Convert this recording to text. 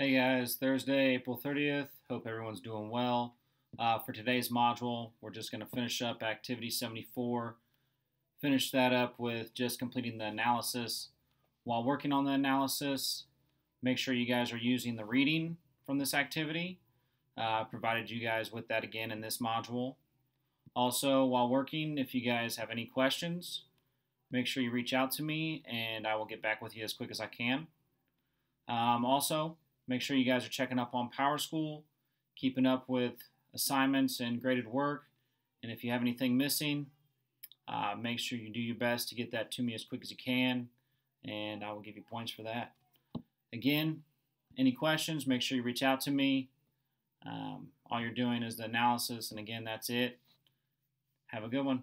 Hey guys, Thursday, April 30th. Hope everyone's doing well. Uh, for today's module, we're just going to finish up activity 74. Finish that up with just completing the analysis. While working on the analysis, make sure you guys are using the reading from this activity. Uh, provided you guys with that again in this module. Also, while working, if you guys have any questions, make sure you reach out to me and I will get back with you as quick as I can. Um, also, Make sure you guys are checking up on PowerSchool, keeping up with assignments and graded work. And if you have anything missing, uh, make sure you do your best to get that to me as quick as you can, and I will give you points for that. Again, any questions, make sure you reach out to me. Um, all you're doing is the analysis, and again, that's it. Have a good one.